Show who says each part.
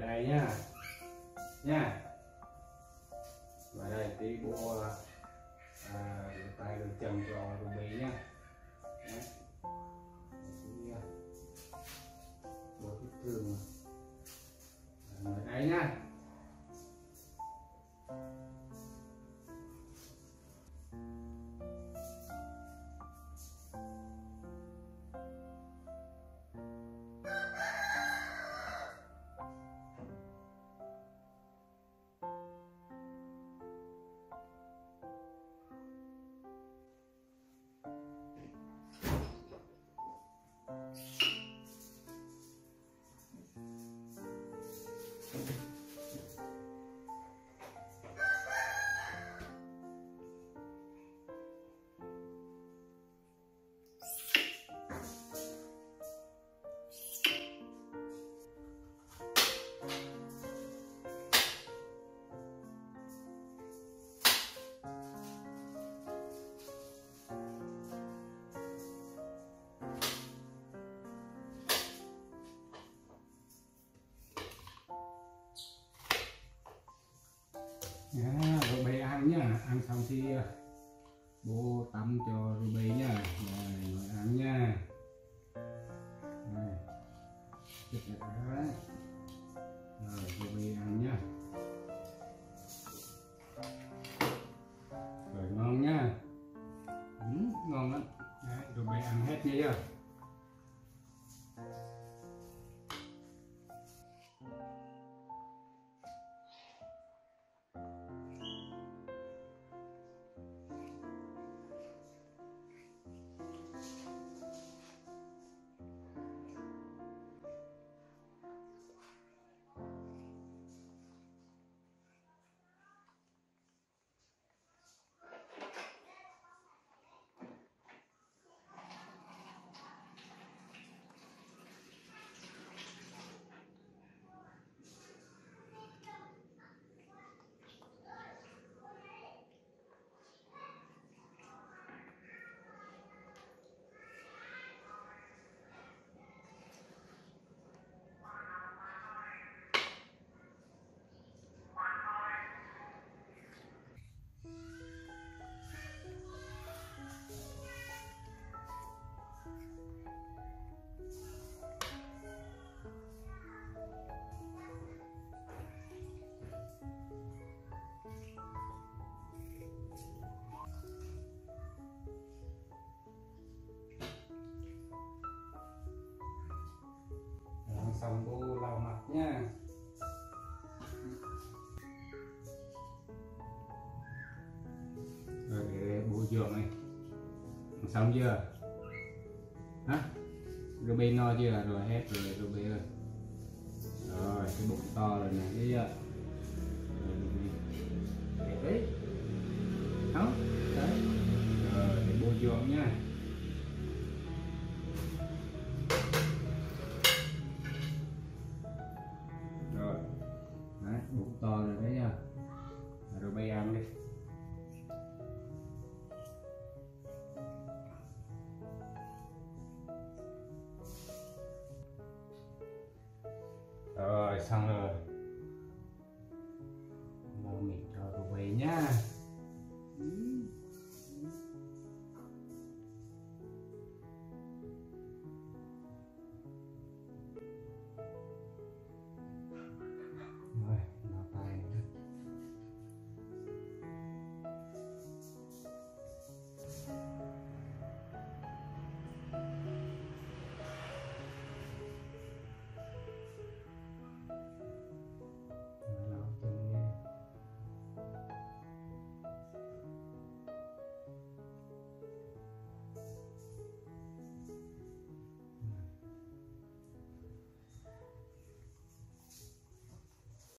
Speaker 1: đây nhá nha. Và đây tí bố à, tay được chân cho Ruby nhá Đấy. bố cái à, thương Dạ, à, bê ăn nhá. Ăn xong thì ờ, bố tắm cho Ruby nhá. Rồi ngồi ăn nha dạ, rồi chết rồi rồi Ruby ăn nhá. Rồi ngon nhá. Ừ, ngon lắm. Đấy, Ruby ăn hết nha Rồi, xong cô lau mặt nha. Rồi, để bố giường này. Xong chưa? Hả? Ruby no chưa? Rồi, hết rồi Ruby ơi. Rồi, cái bụng to rồi nè, thấy chưa? Rồi Ruby đẹp đấy. Rồi xong rồi